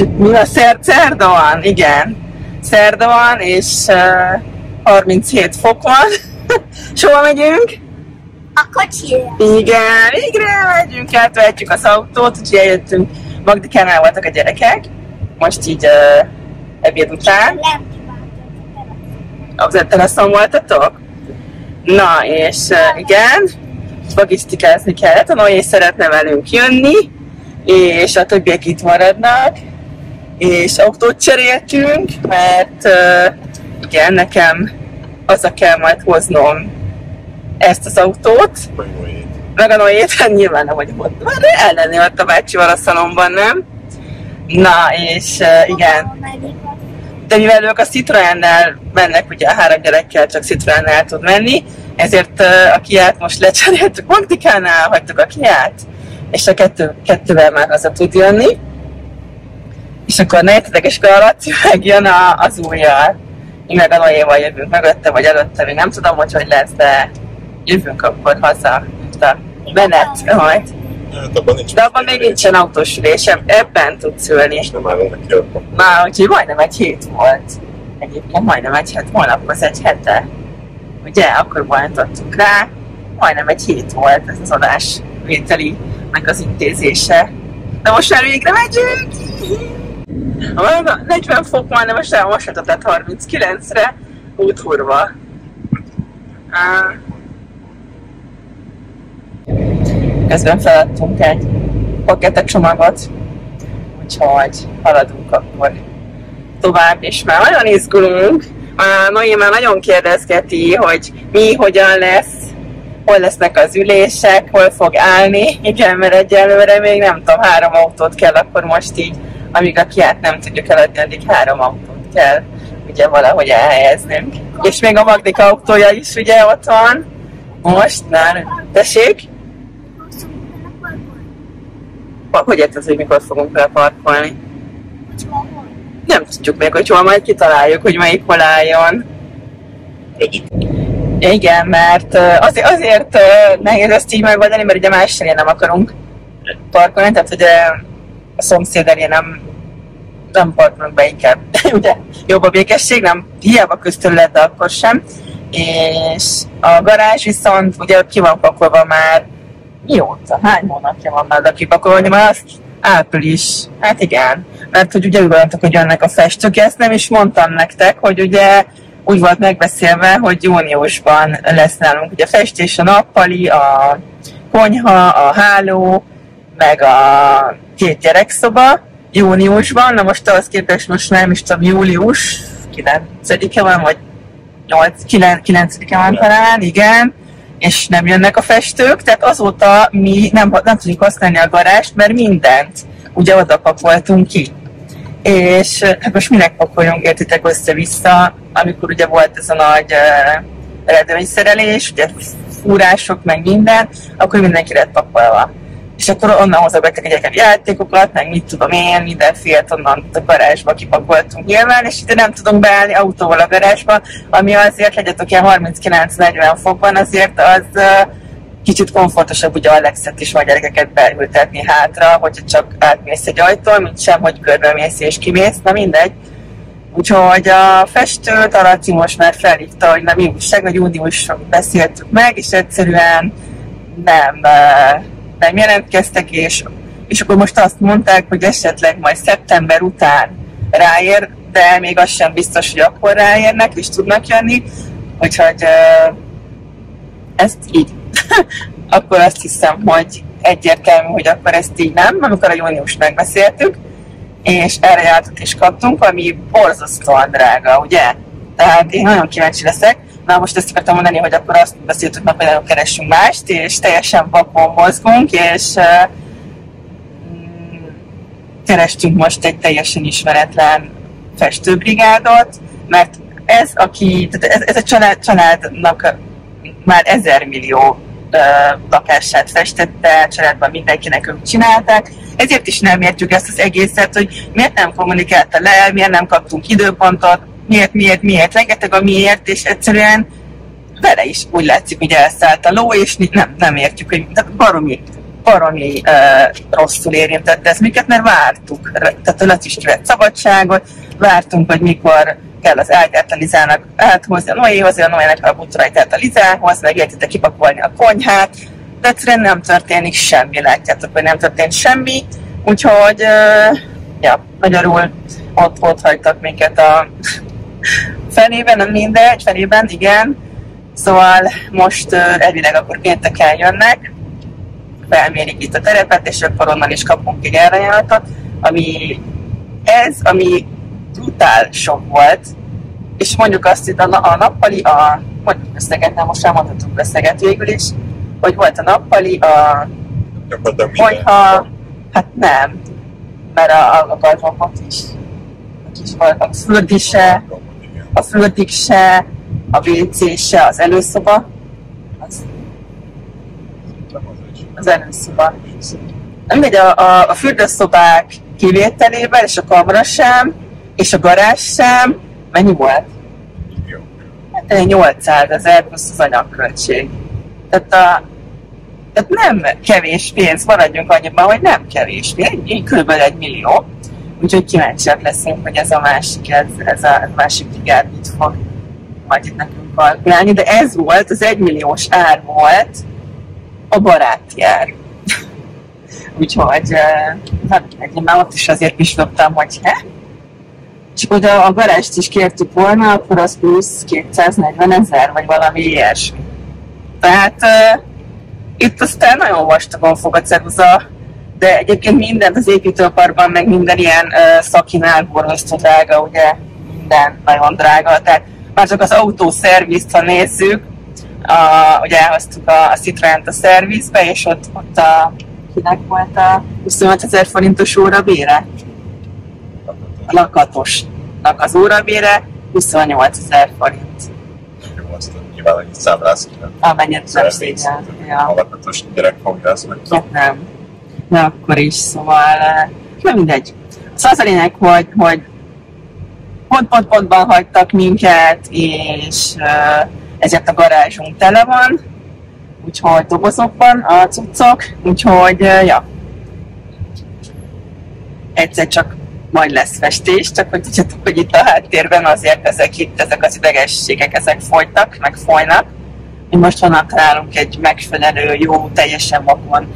Mi a szer, szerda van, igen. Szerda van, és uh, 37 fok van. Sova megyünk? A kocsira. Igen, végre megyünk, átvehetjük az autót, úgyhogy eljöttünk. Magdikánál voltak a gyerekek, most így uh, ebéd után. Nem Az teraszon voltatok? Na, és uh, igen, logisztikázni kellett, a Noé szeretne velünk jönni, és a többiek itt maradnak, és autót cseréltünk, mert uh, igen, nekem az a kell majd hoznom ezt az autót, meg a Noét, hát nyilván nem vagyok ott, már el lenni ott a bácsival a szalomban, nem? Na, és uh, igen, de mivel ők a Citroennel mennek, ugye a három gyerekkel csak Citroennel tud menni, ezért uh, a Kiát most lecseréltük Magdikánál, hagytuk a Kiát, és a kettő, kettővel már haza tud jönni. És akkor ne értetek, és akkor a Laci megjön a, az újjal. Mi meg a Noéval jövünk mögötte, vagy előtte, még nem tudom, hogy hogy lesz, de jövünk akkor haza, a menet majd. Hát abban nincs. De abban még nincsen autós ülésem, ebben tudsz ülni. És nem állunk neki abban. Már úgyhogy majdnem egy hét volt. Egyébként majdnem egy hét, holnaphoz egy hete. Ugye, akkor bolyantottuk rá. Majdnem egy hét volt ez az adás vételi, meg az intézése. De most már végre megyünk! A 40 fok van, de most elmoshatott lett 39-re. Úthurva. Ah. Közben feladtunk egy paketet csomagot, úgyhogy haladunk akkor tovább, és már nagyon izgulunk. A Noé már nagyon kérdezgeti, hogy mi, hogyan lesz, hol lesznek az ülések, hol fog állni. Igen, mert egyelőre még nem tudom, három autót kell, akkor most így, amíg a kiát nem tudjuk eladni, addig három autót kell ugye valahogy elhelyeznünk. És még a Magdik autója is ugye ott van. Most, már. Tessék? Hogy érted, hogy mikor fogunk leparkolni? Nem tudjuk még, hogy hol majd kitaláljuk, hogy melyik hol álljon. Igen, mert azért, azért nehéz ezt így megoldani, mert ugye más nem akarunk parkolni, tehát ugye a szomszéd elé nem, nem parkolunk be inkább. ugye jobb a békesség, nem hiába közterület, de akkor sem. És a garázs viszont ugye ki van pakolva már mióta? Hány hónapja van már le kipakolva, hogy már azt április. Hát igen, mert hogy ugye úgy gondoltak, hogy jönnek a festők, ezt nem is mondtam nektek, hogy ugye úgy volt megbeszélve, hogy júniusban lesz nálunk ugye a festés, a nappali, a konyha, a háló, meg a két gyerekszoba júniusban, na most ahhoz képest most nem is tudom, július 9-e van, vagy 8, 9, 9-e van talán, igen, és nem jönnek a festők, tehát azóta mi nem, nem tudjuk használni a garást, mert mindent ugye oda pakoltunk ki. És hát most minek pakoljunk, értitek össze-vissza, amikor ugye volt ez a nagy uh, redőnyszerelés, ugye fúrások, meg minden, akkor mindenki lett pakolva. És akkor onnan hozogattak egyébként játékokat, meg mit tudom én, mindenféle onnan a garázsba kipakoltunk nyilván, és ide nem tudunk beállni autóval a garázsba, ami azért, legyetek ilyen 39-40 fokban, azért az kicsit komfortosabb ugye Alexet is, vagy gyerekeket beültetni hátra, hogyha csak átmész egy ajtón, mint sem, hogy körbe mész és kimész, na mindegy. Úgyhogy a festőt a most már felhívta, hogy na mi újság, hogy júniusra beszéltük meg, és egyszerűen nem, nem jelentkeztek, és, és akkor most azt mondták, hogy esetleg majd szeptember után ráér, de még az sem biztos, hogy akkor ráérnek, és tudnak jönni, úgyhogy ezt így. akkor azt hiszem, hogy egyértelmű, hogy akkor ezt így nem, amikor a június megbeszéltük, és erre járatot is kaptunk, ami borzasztóan drága, ugye? Tehát én nagyon kíváncsi leszek. Na most ezt akartam mondani, hogy akkor azt beszéltük meg, hogy nagyon mást, és teljesen vakon mozgunk, és uh, kerestünk most egy teljesen ismeretlen festőbrigádot, mert ez, aki, tehát ez, ez a család, családnak már ezer millió lakását festette, családban mindenkinek ők csinálták, ezért is nem értjük ezt az egészet, hogy miért nem kommunikálta le, miért nem kaptunk időpontot, miért, miért, miért, rengeteg a miért, és egyszerűen vele is úgy látszik, hogy elszállt a ló, és nem, nem értjük, hogy de baromi baromi uh, rosszul érintett ez minket, mert vártuk, tehát a Laci vett szabadságot, vártunk, hogy mikor kell az ágyát a Lizának áthozni a Noéhoz, a Noének a bútorait át a Lizához, meg értette kipakolni a konyhát, de egyszerűen nem történik semmi, látjátok, hogy nem történt semmi, úgyhogy, uh, ja, magyarul ott, ott hagytak minket a felében, nem mindegy, felében, igen, Szóval most uh, elvileg akkor pénteken jönnek, felmérik itt a terepet, és akkor onnan is kapunk egy elajánlatot, ami ez, ami brutál sok volt, és mondjuk azt itt a, a nappali, a, mondjuk beszélget, nem most elmondhatunk beszélget végül is, hogy volt a nappali, a konyha, hát nem, mert a, a, gardróbot is, a kis a fürdi se, a fürdik se, a WC se, az előszoba, az, az előszoba. Nem megy a, a, a fürdőszobák kivételével, és a kamra sem, és a garázs sem, mennyi volt? Hát 800 ezer plusz az anyagköltség. Tehát, a, tehát nem kevés pénz, maradjunk annyiban, hogy nem kevés pénz, kb. egy millió. Úgyhogy kíváncsiak leszünk, hogy ez a másik, ez, ez a másik brigád mit fog majd itt nekünk kalkulálni, de ez volt, az egymilliós ár volt a baráti. Úgyhogy hát, én már ott is azért pislogtam, hogy he? Csak hogy a, a garást is kértük volna, akkor az plusz 240 ezer, vagy valami ilyesmi. Tehát uh, itt aztán nagyon vastagon fog a ceruza, de egyébként minden az építőparban, meg minden ilyen uh, szakinál borzasztó drága, ugye minden nagyon drága. Tehát már csak az autószervizt, ha nézzük, a, ugye elhoztuk a, a Citroen-t a szervizbe, és ott, ott a, kinek volt a 25 ezer forintos órabére? A lakatosnak az órabére 28 ezer forint. Jó, azt nyilván annyit számlászik, Amennyit nem szégyen. A lakatos gyerek fogjász meg. Hát nem. De akkor is, szóval nem mindegy. Szóval az lényeg, hogy, hogy pont-pont-pontban hagytak minket, és uh, ezért a garázsunk tele van, úgyhogy dobozokban a cuccok, úgyhogy uh, ja. Egyszer csak majd lesz festés, csak hogy tudjátok, hogy itt a háttérben azért ezek itt, ezek az idegességek, ezek folytak, meg folynak. Mi most honnan találunk egy megfelelő, jó, teljesen vakon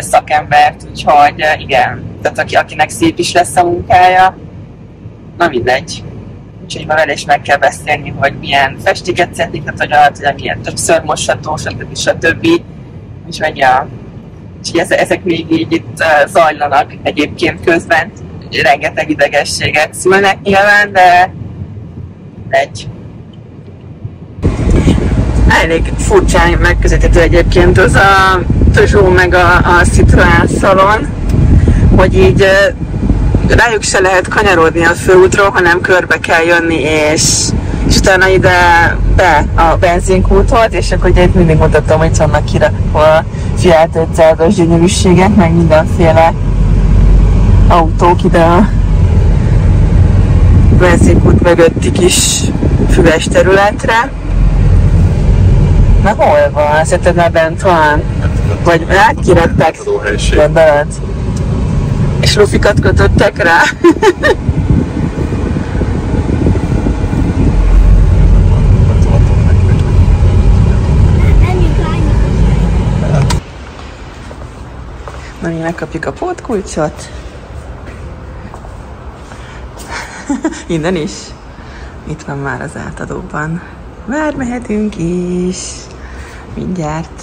szakembert, úgyhogy igen, tehát aki, akinek szép is lesz a munkája, na mindegy. Úgyhogy már vele is meg kell beszélni, hogy milyen festéket szeretnék, tehát hogy alatt, hogy milyen többször mosható, stb. stb. Úgyhogy, ja, úgyhogy ezek, még így itt zajlanak egyébként közben, rengeteg idegességet szülnek nyilván, de egy elég furcsán megközelíthető egyébként az a Peugeot meg a, a Citroën szalon, hogy így rájuk se lehet kanyarodni a főútról, hanem körbe kell jönni, és, és utána ide be a benzinkúthoz, és akkor ugye itt mindig mutatom, hogy vannak kirakva Fiat 500-as gyönyörűségek, meg mindenféle autók ide a benzinkút mögötti kis füves területre. Na hol van? Szerinted már bent van? Vagy átkirakták? Gondolod? és lufikat kötöttek rá. Na, mi megkapjuk a pótkulcsot. Innen is. Itt van már az átadóban. Már mehetünk is. Mindjárt.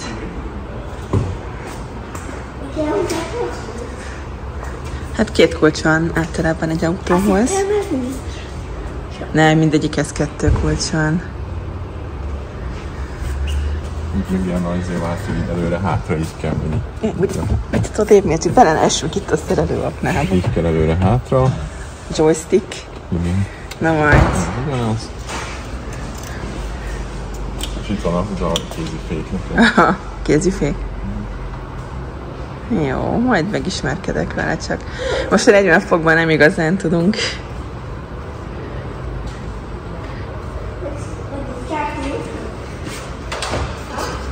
Hát két kulcs van általában egy autóhoz. Nem, mindegyikhez kettő kulcs van. Így ilyen azért vált, hogy előre-hátra így kell menni. Mit tudod érni, hogy belelessünk itt a szerelőapnába. Így kell előre-hátra. Joystick. Igen. Na majd. Ugyanaz. És itt van az a kézifék. Aha, kézifék. Jó, majd megismerkedek vele, csak most a 40 fokban nem igazán tudunk.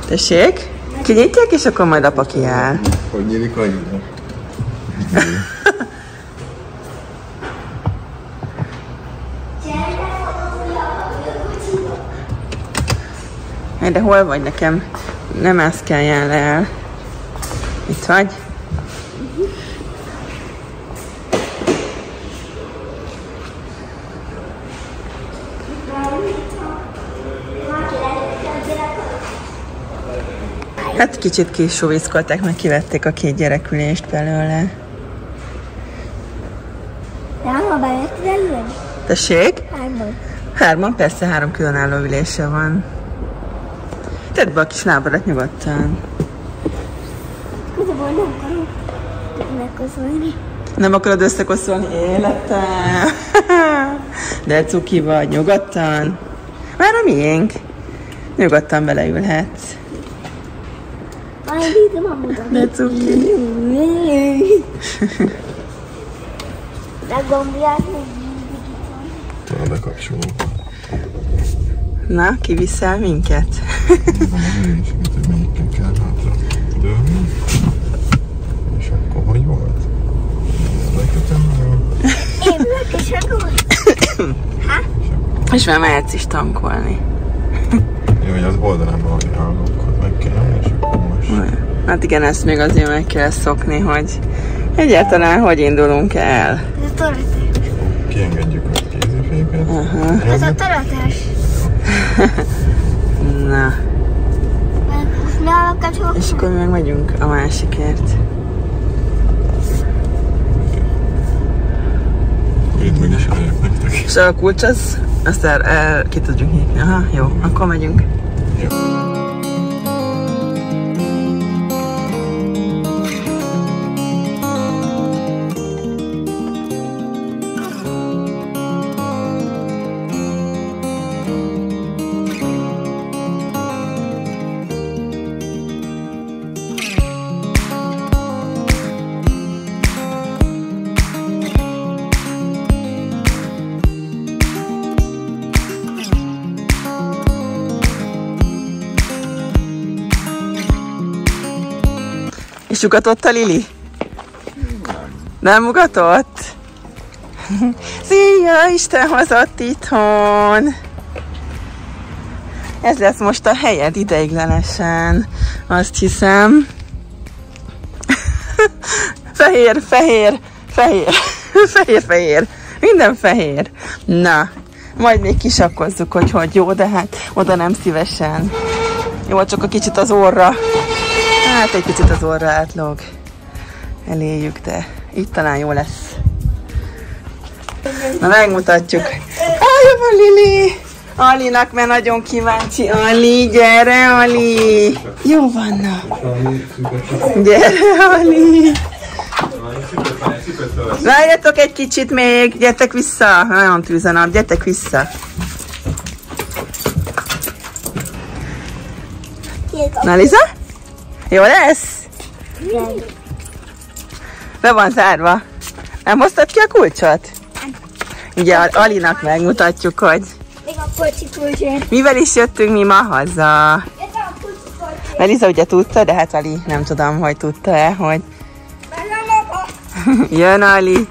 Tessék? Kinyitják, és akkor majd apa kiáll. Hogy nyílik a de hol vagy nekem? Nem mászkáljál el. Itt vagy? Hát kicsit kisúviszkolták, meg kivették a két gyerekülést belőle. Nem, ha bejöttél előre? Tessék? Hárman. Hárman, persze három különálló ülése van. Tedd be a kis lábadat nyugodtan. Igazából nem akarok megkozolni. Nem akarod összekoszolni életem? De cuki vagy, nyugodtan. Már a miénk. Nyugodtan beleülhetsz. De cuki. Van. Talán bekapcsolom. Na, kiviszel minket? Is, melyikkel kell hátra dőlni. És akkor hogy volt? Lekötöm meg. Én ülök és akkor... És már mehetsz is tankolni. Jó, hogy az oldalán valami hallókot meg kell és akkor most... Hát igen, ezt még azért meg kell szokni, hogy egyáltalán hogy indulunk el. Ez a. Kiengedjük a kéziféket. Ez a toratás. Na, és akkor meg megyünk a másikért. Itt meg is állják nektek. És a kulcs az, azt el, el ki tudjuk nyitni. Aha, jó, akkor megyünk. Jó. És ugatott a Lili? Nem ugatott? Szia, Isten hozott itthon! Ez lesz most a helyed ideiglenesen, azt hiszem. fehér, fehér, fehér, fehér, fehér, minden fehér. Na, majd még kisakkozzuk, hogy hogy jó, de hát oda nem szívesen. Jó, csak a kicsit az orra. Hát egy picit az orra átlóg. Eléjük, de itt talán jó lesz. Na megmutatjuk. Ah, van Lili! Alinak, mert nagyon kíváncsi. Ali, gyere, Ali! Jó van, na. Gyere, Ali! Várjatok egy kicsit még, gyertek vissza. Nagyon tűz a gyertek vissza. Na, Liza? Jó lesz? Be van zárva. Nem hoztad ki a kulcsot? Ugye Al- Alinak megmutatjuk, hogy Még a kocsi kulcsért. mivel is jöttünk mi ma haza. A. Melisa ugye tudta, de hát Ali nem tudom, hogy tudta-e, hogy jön Ali.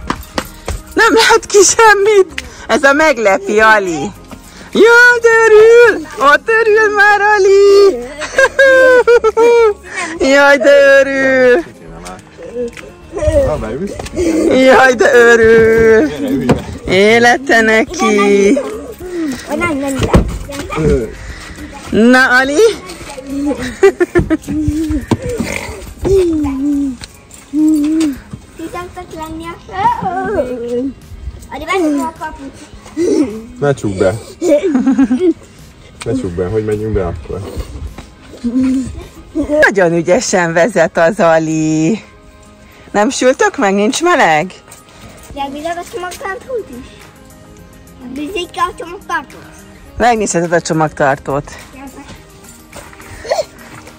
Nem lát ki semmit. Ez a meglepi Ali. Jaj, de örül! Ott örül már Ali! Jaj, de örül! Jaj, de örül! Élete neki! Na, Ali? Titoktak lenni a... Veszem a kaput. Ne csukd be. Ne csukd be, hogy megyünk be akkor. Nagyon ügyesen vezet az Ali. Nem sültök meg? Nincs meleg? Megnézed a csomagtartót is? Ki a csomagtartót? Megnézheted a csomagtartót.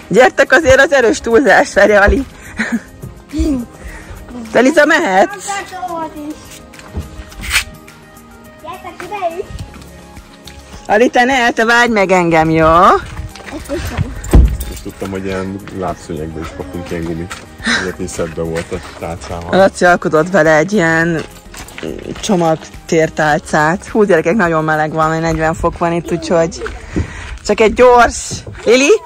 Gyertek azért az erős túlzás, várja Ali. De Liza mehetsz? Ali, te ne, te vágy meg engem, jó? Van. tudtam, hogy ilyen lábszönyegbe is kapunk ilyen gumit. Ilyet is szedbe volt a tálcával. Laci alkotott vele egy ilyen csomagtértálcát. Hú, gyerekek, nagyon meleg van, mert 40 fok van itt, úgyhogy csak egy gyors. Lili,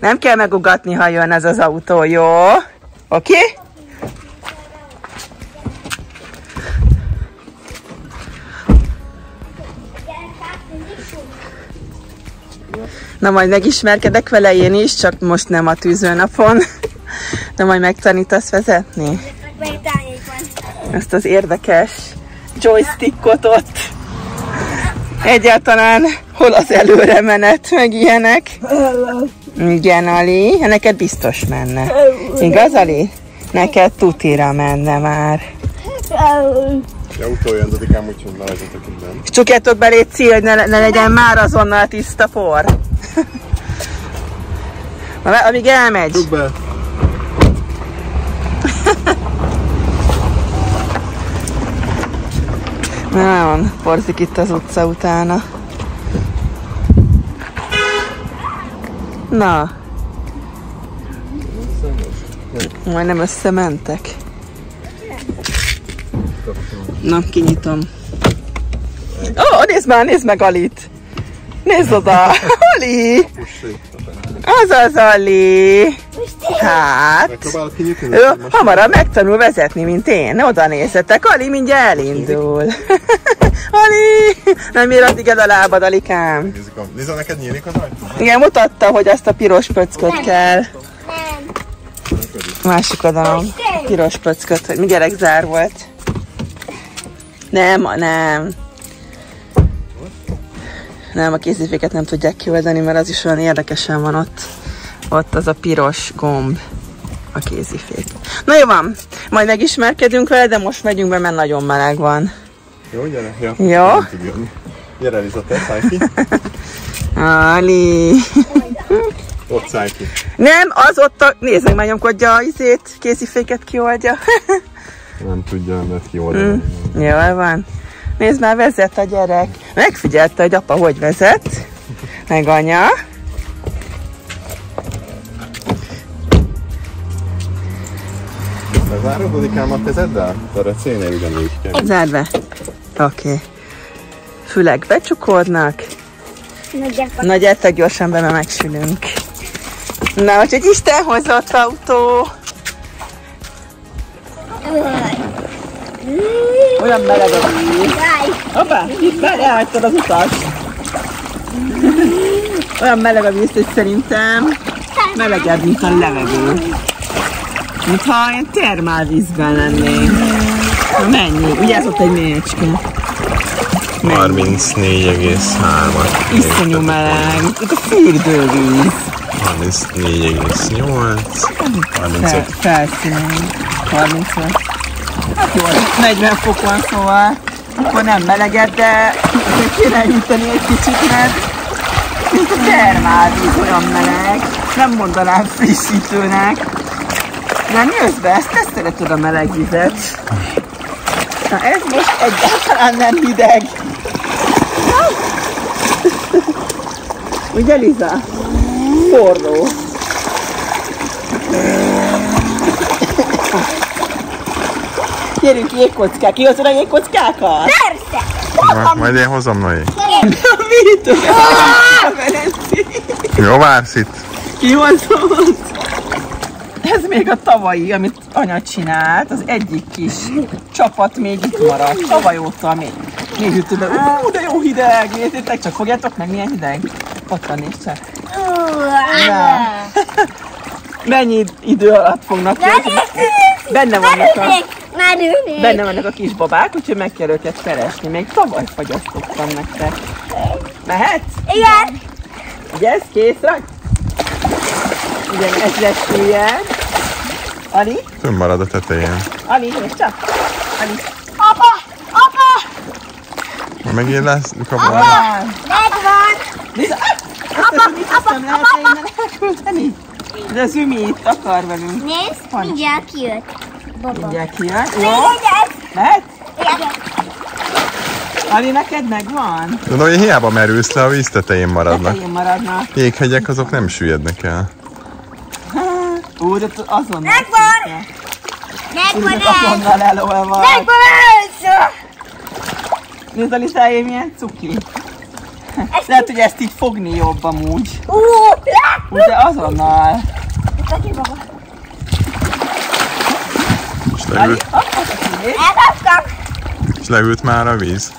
nem kell megugatni, ha jön ez az autó, jó? Oké? Okay? Na majd megismerkedek vele én is, csak most nem a tűzőnapon. De majd megtanítasz vezetni? Ezt az érdekes joystickot ott. Egyáltalán hol az előre menet, meg ilyenek. Igen, Ali, neked biztos menne. Igaz, Ali? Neked tutira menne már. De utoljan, Dodikám, úgyhogy ne legyetek innen. Csukjátok be, légy hogy ne, ne legyen már azonnal tiszta por. Na, Amíg elmegy. Csuk be! Nagyon porzik itt az utca utána. Na. Majdnem összementek. Na, kinyitom. Ó, oh, nézd már, nézd meg Alit! Nézd oda! Ali! Az az Ali! Hát... Ő hamarabb megtanul vezetni, mint én. Oda nézzetek, Ali mindjárt elindul. Ali! Nem ér addig el a lábad, Alikám. Liza, neked nyílik az ajtó? Igen, mutatta, hogy azt a piros pöcköt kell. Másik oldalon. Piros pöcköt, hogy mi gyerekzár volt. Nem, nem. Nem, a kéziféket nem tudják kioldani, mert az is olyan érdekesen van ott. Ott az a piros gomb a kézifék. Na jó van, majd megismerkedünk vele, de most megyünk be, mert nagyon meleg van. Jó, gyere. Ja. Jó. Nem. Gyere, Liza, te szállj ki. Ali. Ott szállj ki. Nem, az ott a... Nézd meg, már nyomkodja a izét, kéziféket kioldja. Nem tudja, mert kioldani. Jól van. Nézd már, vezet a gyerek. Megfigyelte, hogy apa hogy vezet. Meg anya. Lezárod, Dodikám, a kezeddel? A recénél ugyanúgy kell. Zárd be. Oké. Okay. Fülek becsukódnak. Na gyertek gyorsan be, mert megsülünk. Na, úgyhogy Isten hozott autó. Olyan meleg a víz. Hoppá, itt beleálltad az utat. Olyan meleg a víz, hogy szerintem melegebb, mint a levegő. Mintha ilyen termálvízben lennénk. Na mennyi? Ugye ez ott egy mécske. 34,3-at. Iszonyú meleg. Itt a fürdővíz. 34,8. 35. Fel, felszínen. 35. Hát jó, 40 fok van, szóval akkor nem meleged, de kéne nyitani egy kicsit, mert mint a termálvíz olyan meleg. Nem mondanám frissítőnek. Nem jössz be, ezt te szereted a meleg vizet. Na ez most egyáltalán nem hideg. Ugye Liza? Forró. Gyerünk jégkockák, kihozod a jégkockákat? Ma- Majd én hozom, Noé. Mit? Jó, vársz itt. Kihozod? Ez még a tavalyi, amit anya csinált, az egyik kis csapat még itt maradt. Tavaly óta még. Nézzük be, ú, de jó hideg, nézzétek csak, fogjátok meg milyen hideg? Ott van, nézd. Mennyi idő alatt fognak jönni? Benne vannak a, Már ülnék. benne vannak a kis babák, úgyhogy meg kell őket keresni. Még tavaly fagyasztottam nektek. Mehetsz? Igen. Ugye ez kész rajt? Igen, ez lesz ilyen. Ali? Fönn marad a tetején. Ali, nézd csak! Ali! Apa! Apa! Megint lesz, kapom. Ah, Megvan! Nézd! Apa! Apa! Nem lehet innen elküldeni? De az Ümi itt akar velünk. Nézd, mindjárt kijött. Baba. Mindjárt kijön. Jó? Igen. Ali, neked megvan? Tudom, hogy hiába merülsz le, a víz tetején maradnak. Tetején maradnak. Jéghegyek azok nem süllyednek el. Ú, de azonnal. Megvan! Megvan Tudod, ez! azonnal elolva. Megvan ez! Nézd, Alisáé, milyen cuki. Lehet, hogy ezt így fogni jobb amúgy. Ú, de azonnal. Peti baba. És Ali, leült, és leült már a víz.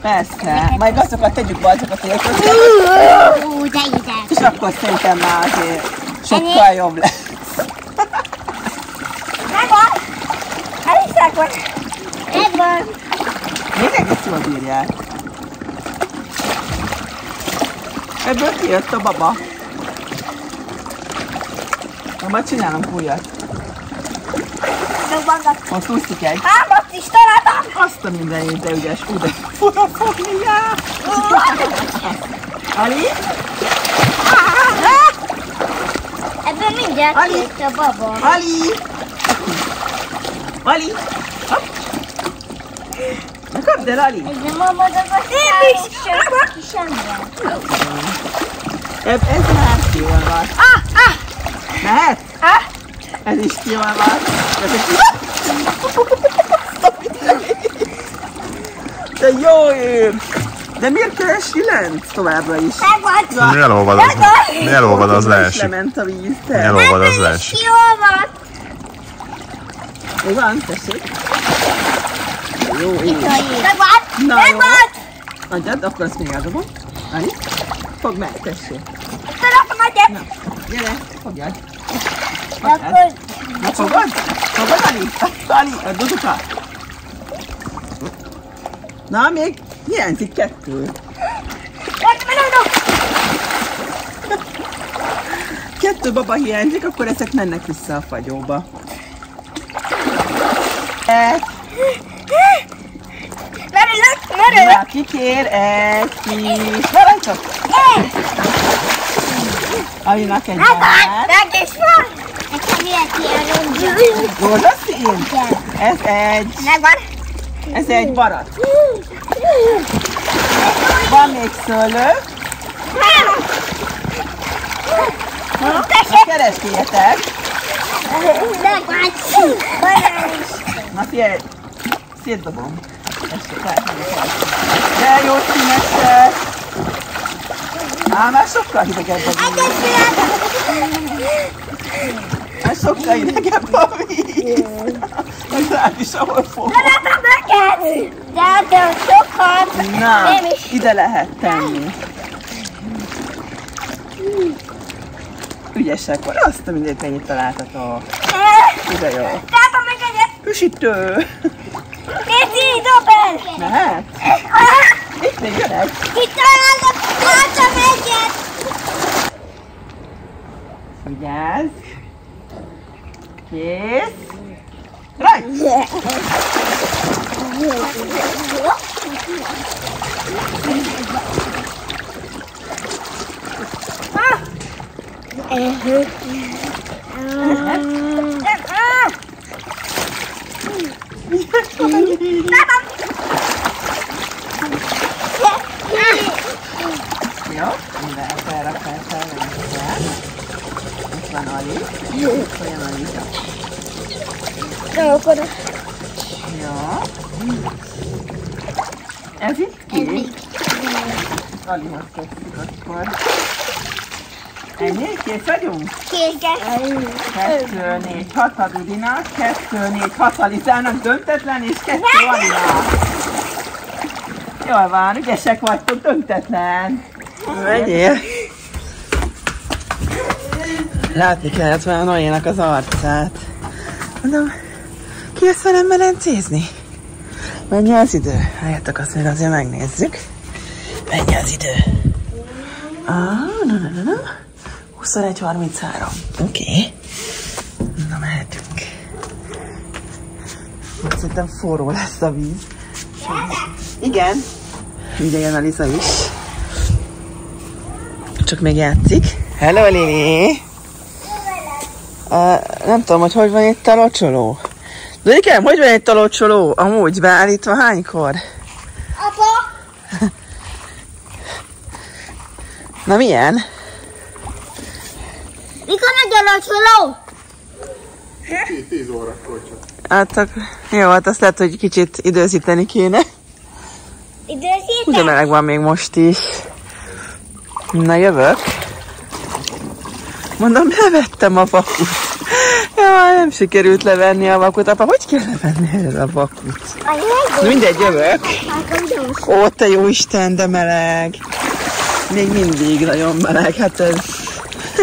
Persze. Majd azokat tegyük be azokat ide. és akkor szerintem már azért sokkal jobb lesz. Megvan! El is megvan. Megvan. Még egész jól bírják. Ebből kijött a baba. Na, majd csinálunk újat. Megvan. Most úszik egy. Hámat is találtam! Azt a mindenit, de ügyes. Ú, de fura fogni jár. Ali? Ebből mindjárt Ali. a baba. Ali! Ali! Hopp. Na kapd el, Ali! Ez nem a maga Én is! Kis ember. Ez, ez már kiolvad. Ah, ah, Mehet? ah. Ez is. Ez is... De jó ő! De miért keresi lent továbbra is? Megvan. Mi elolvad, az, mi elolvad, az leesik. lement a víz. Mi Te. elolvad, az leesik. kiolvad. Még van, tessék. Jó, így. Megvan. Na, Megvan. Adjad, akkor azt még eldobom. Ali, fogd meg, tessék. Találtam egyet. Na, gyere, fogjad. Akkor Na, fogod? Fogod, Ali? Ali, a duduka. Na, még hiányzik kettő. Kettő baba hiányzik, akkor ezek mennek vissza a fagyóba. Egy, Merülök, merülök. na, kikér egy kis narancsot. Egy Megvan. bát. Meg is van. Rózsaszín? Ez egy, Megvan. ez egy barat. Van még szőlő. Na, keresgéljetek. Na figyelj, szétdobom. De jó színesek. Á, már sokkal hidegebb víz. Már sokkal hidegebb a víz. Legalábbis ahol fog. Találtam neked. De hát de sokat. Na, Nem is. ide lehet tenni. Ügyesek van. Azt a mindent mennyit találtatok. Ide jó. Találtam meg egyet. Üsítő. Nézd, dob el. Mehet? Itt még jön egy. Itt találtam, találtam egyet. Vigyázz. Kész. Rajt! Jó, minden felrakál fel, fel. Itt van Ali. Olyan Ali. Akkor Jó. Ez itt ki? Alihoz tesszük akkor. Ennyi? Kész vagyunk? készes. Kettő, négy, hat a Dudinak, kettő, négy, hat Alizának, döntetlen, és kettő Alinak. Jól van, ügyesek vagytok, döntetlen. Vegyél. Látni kellett volna Noénak az arcát. Mondom, ki jössz velem melencézni? Mennyi az idő? Álljátok azt még azért megnézzük. Mennyi az idő? Ah, na, na, na, na. 21.33. Oké. Okay. Na, mehetünk. Most Szerintem forró lesz a víz. Igen. Ugye jön a Liza is. Csak még játszik. Hello, Lili! Uh, nem tudom, hogy hogy van itt a locsoló. De igen, hogy van itt a locsoló? Amúgy beállítva hánykor? Apa, Na milyen? mikor megy a locsoló? 10 órakor csak. Hát ak- jó, hát azt lehet, hogy kicsit időzíteni kéne. De Időzítek? meleg van még most is. Na, jövök. Mondom, levettem a vakut. Jaj, nem sikerült levenni a vakut. Apa, hogy kell levenni erre a vakut? A legjobb. Mindegy, jövök. Gyors. Ó, te jó Isten, de meleg. Még mindig nagyon meleg, hát ez...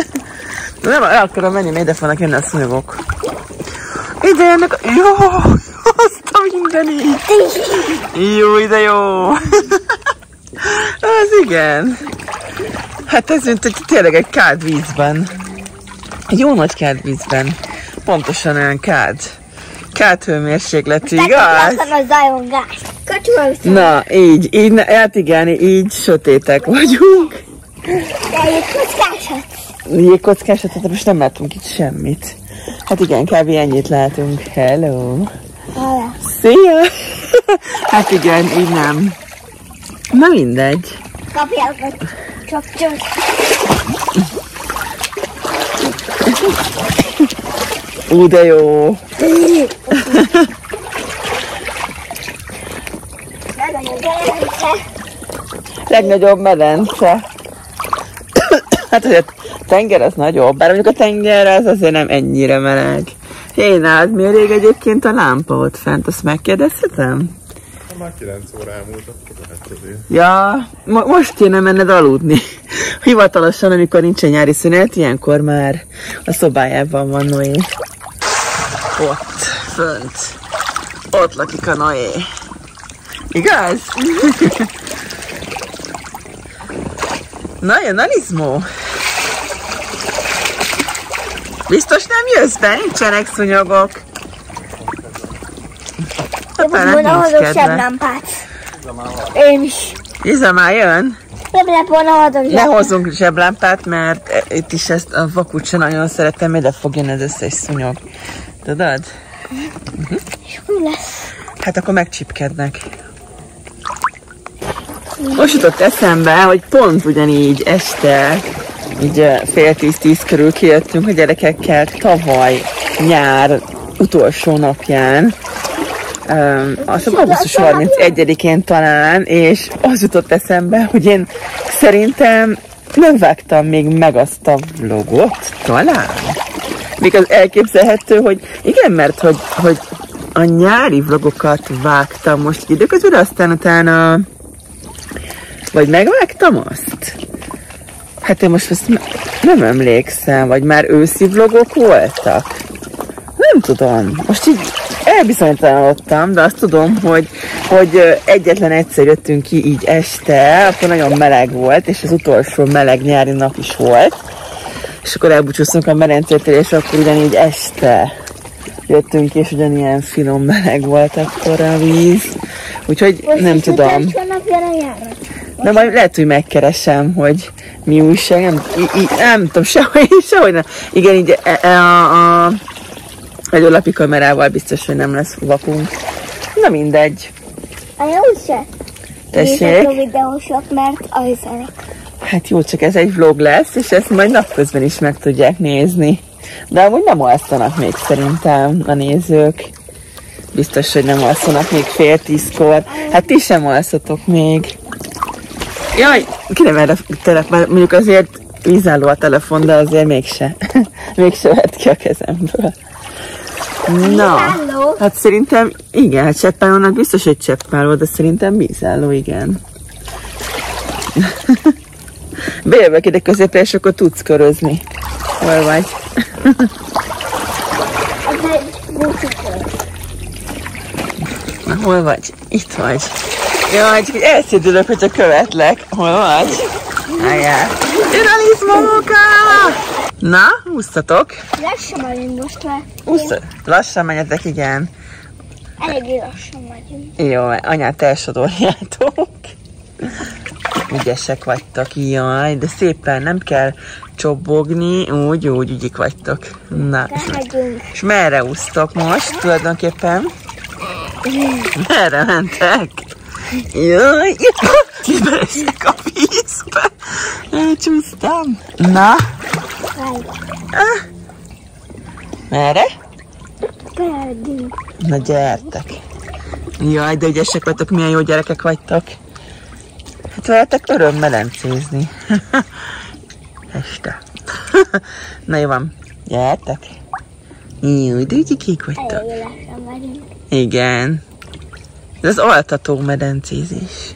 Nem, el akarom menni, ide fognak jönni a szúnyogok. Ide jönnek a... Jó, azt a mindenit. Jó, ide jó. Az igen. Hát ez mint egy tényleg egy kád vízben. Egy jó nagy kád vízben. Pontosan olyan kád. Kád hőmérsékletű, igaz? Na, így, így, ne- hát igen, így sötétek vagyunk. De egy kockásat. Jégkockásat, hát most nem látunk itt semmit. Hát igen, kb. ennyit látunk. Hello. Hala. Szia! hát igen, így nem. Na mindegy. Kapják a csak csak. Ú, de jó. Legnagyobb medence. hát azért a tenger az nagyobb, bár mondjuk a tenger az azért nem ennyire meleg. Hé, nálad miért rég egyébként a lámpa ott fent? Azt megkérdezhetem? Már 9 óra elmúlt, akkor lehet azért. Ja, mo- most kéne menned aludni. Hivatalosan, amikor nincsen nyári szünet, ilyenkor már a szobájában van Noé. Ott, fönt. Ott lakik a Noé. Igaz? Na, jön a Lizmó. Biztos nem jössz be? Nincsenek szúnyogok. Apának Volna hozok seblámpát. Én is. Liza már jön? Nem lett volna hozok Ne hozzunk zseblámpát, mert e- itt is ezt a vakut sem nagyon szeretem, ide fog jönni az összes szúnyog. Tudod? Mi lesz? Hát akkor megcsipkednek. Most jutott eszembe, hogy pont ugyanígy este, így fél tíz-tíz körül kijöttünk a gyerekekkel tavaly nyár utolsó napján, um, azt hiszem augusztus 31-én talán, és az jutott eszembe, hogy én szerintem nem vágtam még meg azt a vlogot, talán. Még az elképzelhető, hogy igen, mert hogy, hogy a nyári vlogokat vágtam most időközben, aztán utána vagy megvágtam azt? Hát én most ezt nem emlékszem, vagy már őszi vlogok voltak. Nem tudom. Most így elbizonytalanodtam, de azt tudom, hogy, hogy egyetlen egyszer jöttünk ki így este, akkor nagyon meleg volt, és az utolsó meleg nyári nap is volt. És akkor elbúcsúztunk a merencétől, és akkor ugyanígy este jöttünk és ugyanilyen finom meleg volt akkor a víz. Úgyhogy nem tudom. A. De majd lehet, hogy megkeresem, hogy mi újság, nem, í- í- nem tudom, sehogy, sehogy nem. Igen, így e, e, a, a egy kamerával biztos, hogy nem lesz vakunk. Na mindegy. Anya úgyse. Tessék. Nézzek a videósok, mert ajzanak. Hát jó, csak ez egy vlog lesz, és ezt majd napközben is meg tudják nézni. De amúgy nem alszanak még szerintem a nézők. Biztos, hogy nem alszanak még fél tízkor. Hát ti sem alszatok még. Jaj, ki nem erre telep, mert mondjuk azért vízálló a telefon, de azért mégse. mégse vett ki a kezemből. Na, hát szerintem igen, hát cseppálónak biztos, hogy cseppáló, de szerintem vízálló, igen. Bejövök ide középre, és akkor tudsz körözni. Hol vagy? Na, hol vagy? Itt vagy. Jaj, csak elszédülök, hogyha követlek. Hol vagy? Álljál. Jön a Lizmóka! Na, úsztatok. Lassan vagyunk most már. Úszta. Lassan menjetek, igen. Eléggé lassan vagyunk. Jó, anyát elsodorjátok. Ügyesek vagytok, jaj, de szépen nem kell csobogni, úgy, úgy ügyik vagytok. Na, és, merre úsztok most tulajdonképpen? Merre mentek? Jaj, kibeesik a vízbe. Elcsúsztam. Na, Várj. merre? Na gyertek. Jaj, de ügyesek vagytok, milyen jó gyerekek vagytok. Hát veletek öröm medencézni. Este. Na jó van, gyertek. Jó, de vagytok. Elég lassan vagyunk. Igen. Ez az altató medencézés.